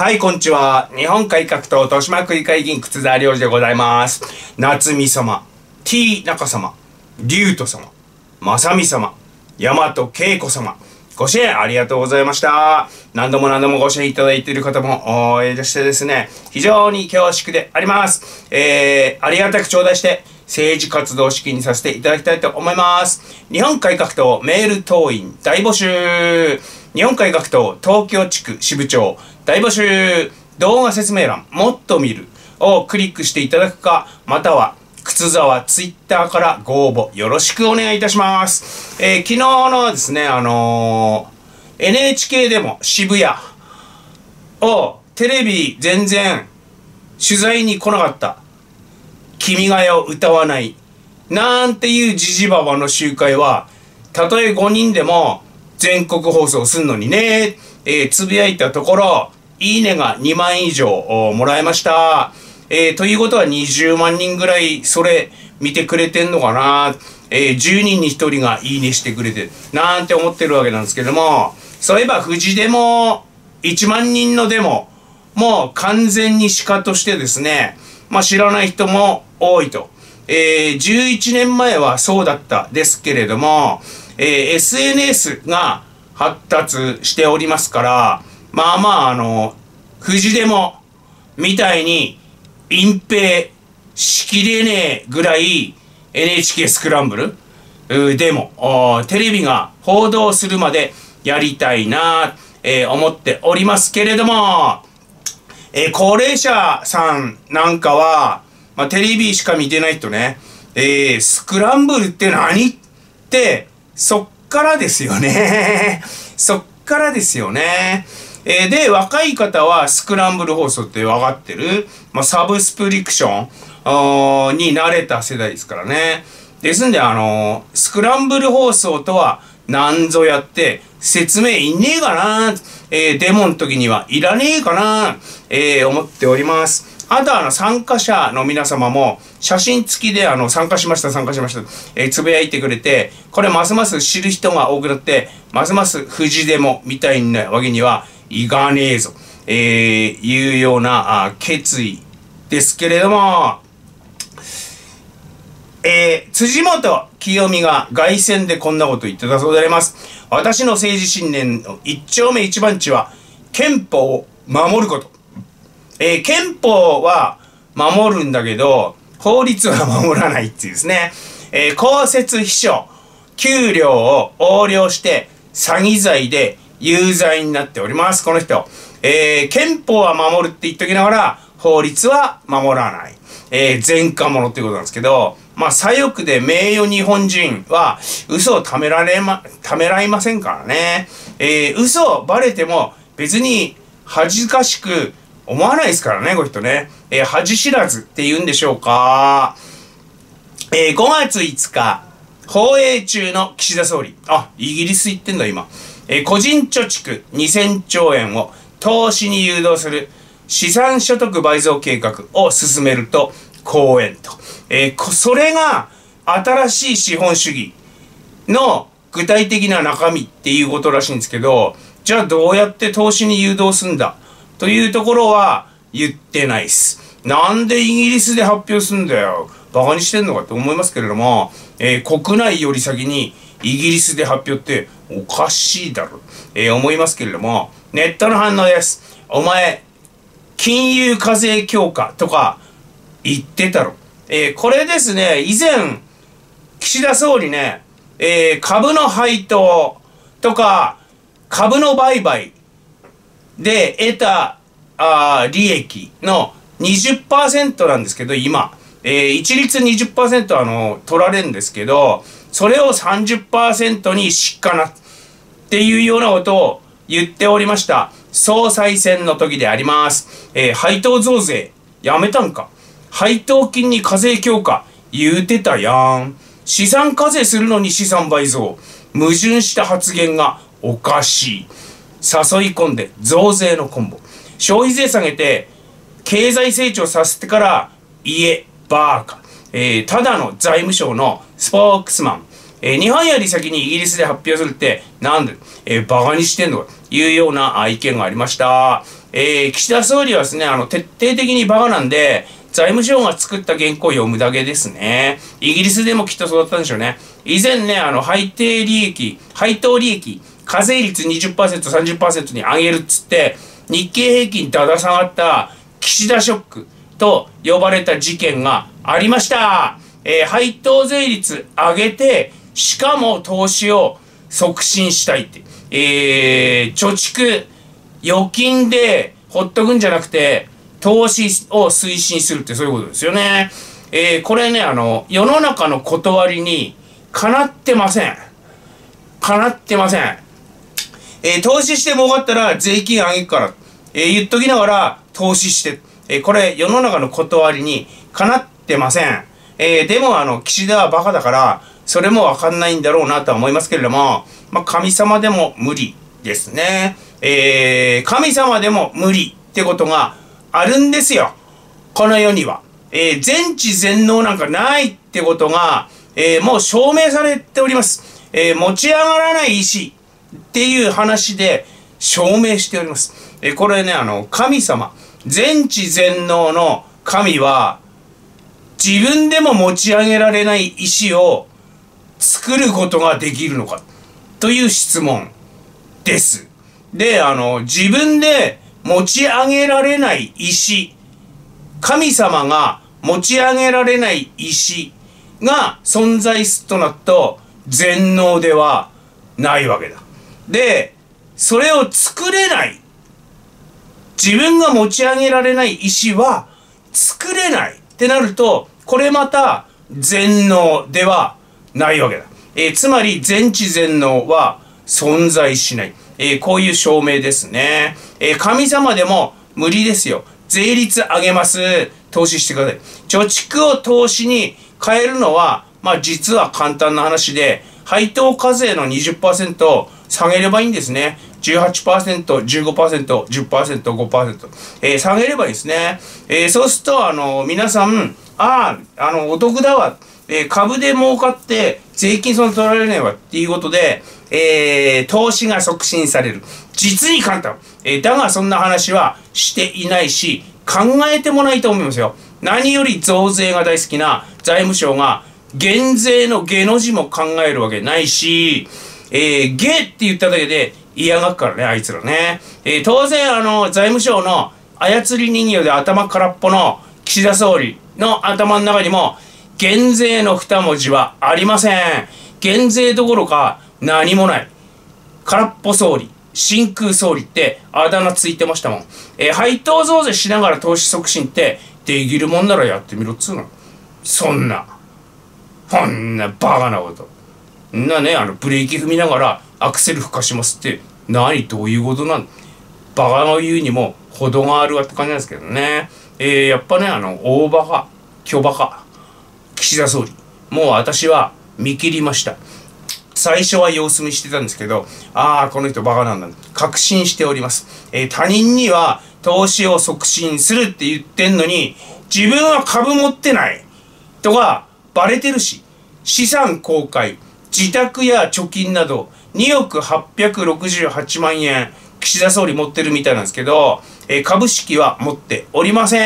はい、こんにちは。日本改革党豊島区議会議員靴沢良二でございます。夏美様、T 中様、竜斗様、正美様、大和恵子様、ご支援ありがとうございました。何度も何度もご支援いただいている方もおいらしてですね、非常に恐縮であります。えー、ありがたく頂戴して、政治活動資金にさせていただきたいと思います。日本改革党メール党員大募集日本改革党東京地区支部長大募集動画説明欄もっと見るをクリックしていただくか、または靴沢ツイッターからご応募よろしくお願いいたします。えー昨日のですね、あのー NHK でも渋谷をテレビ全然取材に来なかった君が代を歌わないなんていうジジババの集会はたとえ5人でも全国放送すんのにね、えーつぶやいたところいいねが2万以上もらいました、えーということは20万人ぐらいそれ見てくれてんのかな、えー10人に1人がいいねしてくれてるなんて思ってるわけなんですけどもそういえば富士でも1万人のデモもう完全に鹿としてですね、まあ知らない人も多いと。えー11年前はそうだったですけれども、えー SNS が発達しておりますから、まあまああの、富士でもみたいに隠蔽しきれねえぐらい NHK スクランブル？でもテレビが報道するまでやりたいな、えー思っておりますけれども、えー高齢者さんなんかは、まあ、テレビしか見てない人ね、えースクランブルって何？って、そっからですよね。そっからですよね。えーで、若い方はスクランブル放送って分かってる、まあ、サブスプリクションに慣れた世代ですからね。ですんで、あのースクランブル放送とは何ぞやって説明いねえかな、えーデモの時にはいらねえかな、えー思っております。あとあの参加者の皆様も写真付きであの参加しました参加しました、えーつぶやいてくれてこれますます知る人が多くなってますます富士デモみたいなわけにはいかねえぞ、えーいうようなあ決意ですけれどもえー、辻元清美が凱旋でこんなこと言ってたそうであります。私の政治信念の一丁目一番地は憲法を守ること。えー憲法は守るんだけど、法律は守らないっていうですね。えー公設秘書、給料を横領して詐欺罪で有罪になっております、この人。えー憲法は守るって言っときながら、法律は守らない。えー前科者っていうことなんですけど、まあ、左翼で名誉日本人は嘘をためられま、ためらいませんからね。えー嘘バレても別に恥ずかしく思わないですからね、この人ね。えー恥知らずって言うんでしょうか。えー5月5日、放映中の岸田総理。あ、イギリス行ってんだ、今。え個人貯蓄2000兆円を投資に誘導する資産所得倍増計画を進めると講演と。えーそれが新しい資本主義の具体的な中身っていうことらしいんですけど、じゃあどうやって投資に誘導すんだというところは言ってないっす。なんでイギリスで発表すんだよ。バカにしてんのかって思いますけれども、えー国内より先にイギリスで発表っておかしいだろ、えー思いますけれども、ネットの反応です。お前、金融課税強化とか言ってたろ。えーこれですね、以前、岸田総理ね、えー株の配当とか、株の売買で得たあ利益の20%なんですけど、今、えー一律20%あの、取られるんですけど、それを30%にしっかなっていうようなことを言っておりました。総裁選の時であります。えー配当増税、やめたんか？配当金に課税強化、言うてたやん。資産課税するのに資産倍増。矛盾した発言がおかしい。誘い込んで増税のコンボ。消費税下げて、経済成長させてから、家、バーカ。えーただの財務省のスポークスマン。えー日本より先にイギリスで発表するって、なんで、えーバカにしてんの？か、いうような意見がありました。えー、岸田総理はですね、あの、徹底的にバカなんで、財務省が作った原稿を読むだけですね。イギリスでもきっとそうだったんでしょうね。以前ね、あの、配当利益、配当利益、課税率20%、30%に上げるっつって、日経平均だだ下がった岸田ショックと呼ばれた事件がありました。えー、配当税率上げて、しかも投資を促進したいって。えー、貯蓄、預金でほっとくんじゃなくて、投資を推進するってそういうことですよね。えー、これね、あの、世の中の断りにかなってません。かなってません。えー、投資して儲かったら税金上げるから、えー、言っときながら投資して、え、これ世の中の断りにかなってません。えー、でもあの、岸田はバカだから、それもわかんないんだろうなとは思いますけれども、まあ、神様でも無理ですね。えー、神様でも無理ってことがあるんですよ。この世には。えー、全知全能なんかないってことが、えー、もう証明されております。えー、持ち上がらない石っていう話で証明しております。えー、これね、あの、神様、全知全能の神は、自分でも持ち上げられない石を作ることができるのかという質問です。で、あの、自分で持ち上げられない石、神様が持ち上げられない石が存在するとなると全能ではないわけだ。で、それを作れない。自分が持ち上げられない石は作れないってなると、これまた全能ではないわけだ。えー、つまり全知全能は存在しない。えー、こういう証明ですね。えー、神様でも無理ですよ。税率上げます。投資してください。貯蓄を投資に変えるのは、まあ実は簡単な話で、配当課税の20%下げればいいんですね。18%、15%、10%、5%、えー、下げればいいですね。えー、そうすると、あの、皆さん、ああ、あの、お得だわ。えー、株で儲かって税金その取られないわっていうことで、えー、投資が促進される。実に簡単。えー、だがそんな話はしていないし、考えてもないと思いますよ。何より増税が大好きな財務省が、減税の下の字も考えるわけないし、えー、下って言っただけで嫌がっからね、あいつらね。えー、当然、あの、財務省の操り人形で頭空っぽの岸田総理の頭の中にも、減税の二文字はありません。減税どころか何もない。空っぽ総理、真空総理ってあだ名ついてましたもん。えー、配当増税しながら投資促進ってできるもんならやってみろっつうの。そんな。こんなバカなこと。んなね、あの、ブレーキ踏みながらアクセル吹かしますって、何どういうことなん？バカの言うにも程があるわって感じなんですけどね。えー、やっぱね、あの、大バカ、巨バカ。岸田総理、もう私は見切りました。最初は様子見してたんですけど、ああ、この人バカなんだ。確信しております。えー、他人には投資を促進するって言ってんのに、自分は株持ってないとかバレてるし、資産公開、自宅や貯金など2億868万円岸田総理持ってるみたいなんですけど、えー、株式は持っておりません。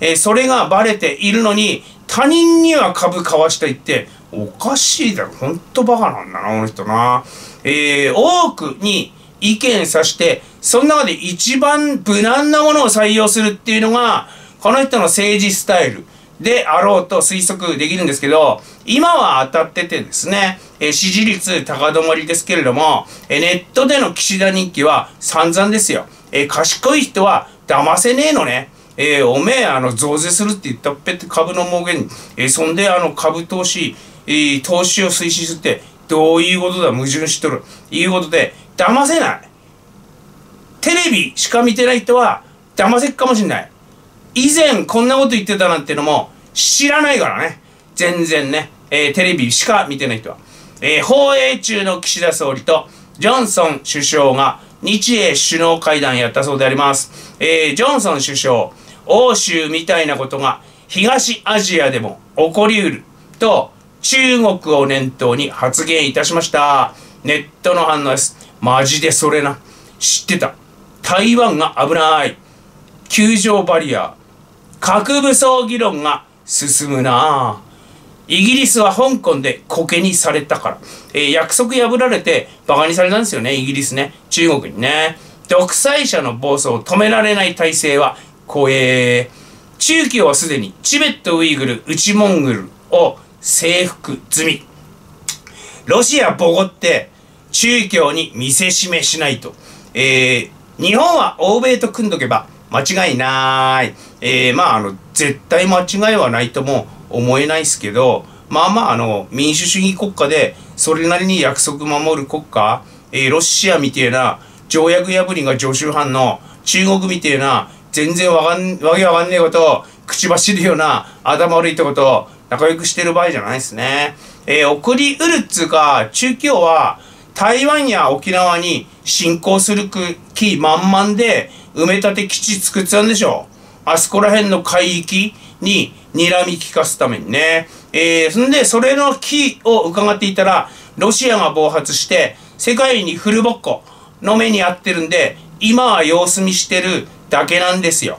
えー、それがバレているのに、他人には株買わしたいって、おかしいだろ。ほんとバカなんだな、この人な。えー、多くに意見さして、その中で一番無難なものを採用するっていうのが、この人の政治スタイルであろうと推測できるんですけど、今は当たっててですね、えー、支持率高止まりですけれども、えー、ネットでの岸田人気は散々ですよ。えー、賢い人は騙せねえのね。えー、おめえ、あの、増税するって言ったっぺって株の儲けに、えー、そんで、あの、株投資、えー、投資を推進するって、どういうことだ、矛盾しとる。いうことで、騙せない。テレビしか見てない人は、騙せっかもしんない。以前、こんなこと言ってたなんてのも、知らないからね。全然ね。えー、テレビしか見てない人は。えー、放映中の岸田総理と、ジョンソン首相が、日英首脳会談やったそうであります。えー、ジョンソン首相、欧州みたいなことが東アジアでも起こりうると中国を念頭に発言いたしました。ネットの反応です。マジでそれな。知ってた。台湾が危ない球場バリア核武装議論が進むなイギリスは香港でコケにされたから、えー、約束破られてバカにされたんですよねイギリスね。中国にね。独裁者の暴走を止められない体制は怖え中共はすでにチベットウイグル内モンゴルを征服済み。ロシアボコって中共に見せしめしないと。えー、日本は欧米と組んどけば間違いない。えー、まあ、あの、絶対間違いはないとも思えないですけど、まあまあ、あの、民主主義国家で、それなりに約束守る国家、えー、ロシアみてえな、条約破りが常習犯の中国みてえな、全然わかん、わけわかんねえことを、口走るような頭悪いってことを仲良くしてる場合じゃないですね。えー、送りうるっつうか、中共は、台湾や沖縄に侵攻する気満々で埋め立て基地作ってたんでしょあそこら辺の海域に睨み利かすためにね。えー、そんで、それの木を伺っていたら、ロシアが暴発して、世界にフルボッコの目に遭ってるんで、今は様子見してるだけなんですよ。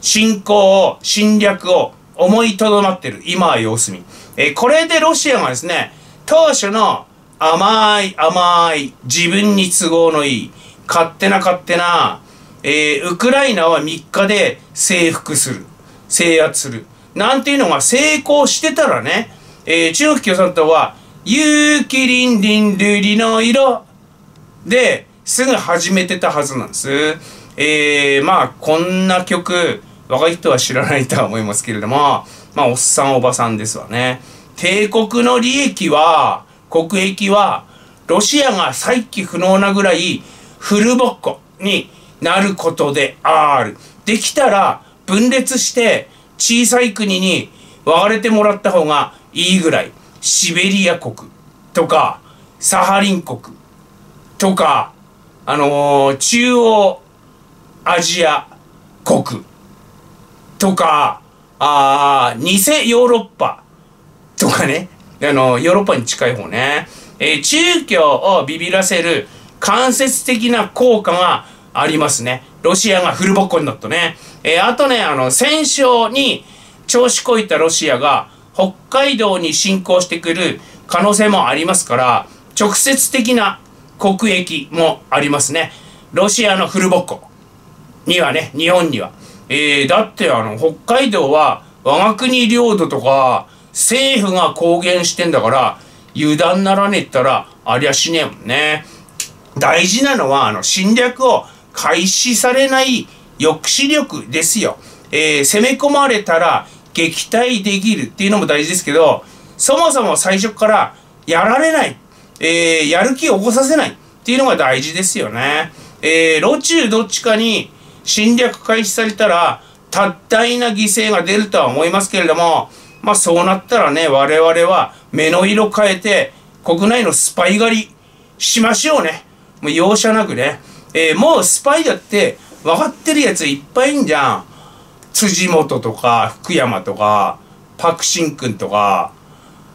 侵攻を、侵略を思いとどまってる。今は様子見。えー、これでロシアがですね、当初の甘い甘い自分に都合のいい勝手な勝手な、えー、ウクライナは3日で征服する制圧するなんていうのが成功してたらね、えー、中国共産党は「ゆうきりんりんるりの色」ですぐ始めてたはずなんです。えー、まあこんな曲若い人は知らないとは思いますけれどもまあおっさんおばさんですわね。帝国の利益は国益はロシアが再起不能なぐらいフルボッコになることである。できたら分裂して小さい国に分かれてもらった方がいいぐらい。シベリア国とかサハリン国とか、あのー、中央アジア国とか、あ偽ヨーロッパとかね。あの、ヨーロッパに近い方ね。えー、中共をビビらせる間接的な効果がありますね。ロシアがフルボッコになったね。えー、あとね、あの、戦勝に調子こいたロシアが北海道に侵攻してくる可能性もありますから、直接的な国益もありますね。ロシアのフルボッコにはね、日本には。えー、だってあの、北海道は我が国領土とか、政府が公言してんだから、油断ならねえったら、ありゃしねえもんね。大事なのは、あの、侵略を開始されない抑止力ですよ。えー、攻め込まれたら撃退できるっていうのも大事ですけど、そもそも最初からやられない、えー、やる気を起こさせないっていうのが大事ですよね。えー、路中どっちかに侵略開始されたら、多大な犠牲が出るとは思いますけれども、まあそうなったらね、我々は目の色変えて国内のスパイ狩りしましょうね。もう容赦なくね。えー、もうスパイだって分かってるやついっぱいいんじゃん。辻元とか福山とかパクシンくんとか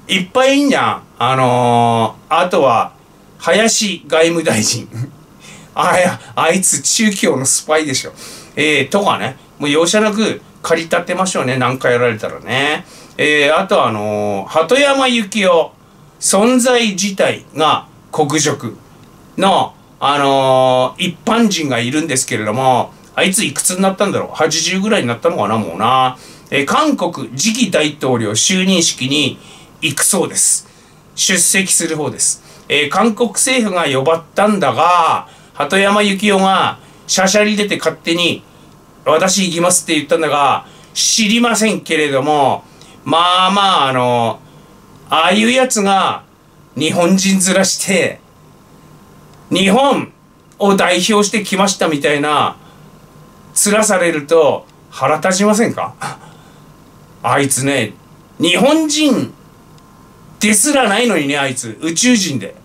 いっぱいいんじゃん。あのー、あとは林外務大臣。あや、あいつ中共のスパイでしょ。えー、とかね。もう容赦なく借り立てましょうね。何かやられたらね。えー、あとあのー、鳩山幸夫存在自体が国辱の、あのー、一般人がいるんですけれども、あいついくつになったんだろう ?80 ぐらいになったのかなもうな。えー、韓国次期大統領就任式に行くそうです。出席する方です。えー、韓国政府が呼ばったんだが、鳩山幸夫がしゃしゃり出て勝手に私行きますって言ったんだが、知りませんけれども、まあまあ、あの、ああいうやつが日本人面して、日本を代表してきましたみたいな、面されると腹立ちませんか？あいつね、日本人ですらないのにね、あいつ。宇宙人で。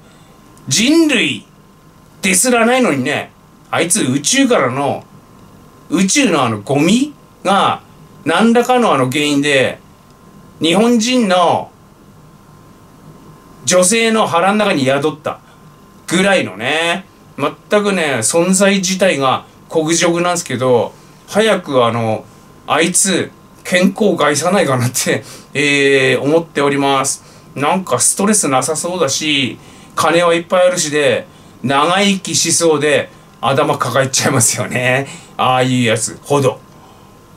人類ですらないのにね、あいつ宇宙からの、宇宙のあのゴミが何らかのあの原因で日本人の女性の腹の中に宿ったぐらいのね、全くね、存在自体がコグジョグなんですけど早くあのあいつ健康を害さないかなって、えー、思っております。なんかストレスなさそうだし金はいっぱいあるしで長生きしそうで頭抱えちゃいますよね。ああいうやつほど。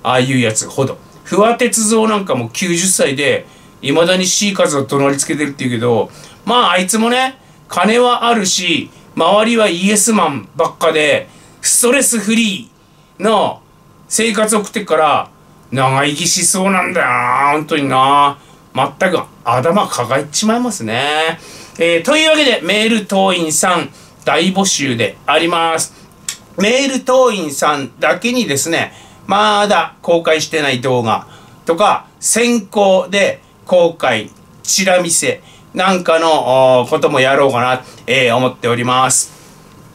ああいうやつほど。不破鉄三なんかも90歳でいまだに C 数を怒鳴りつけてるっていうけどまああいつもね金はあるし周りはイエスマンばっかでストレスフリーの生活を送ってから長生きしそうなんだよな本当にな。全く頭抱えちまいますね、えー、というわけでメール党員さん大募集であります。メール党員さんだけにですねまだ公開してない動画とか先行で公開チラ見せなんかのこともやろうかな、えー、思っております。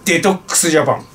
デトックスジャパン。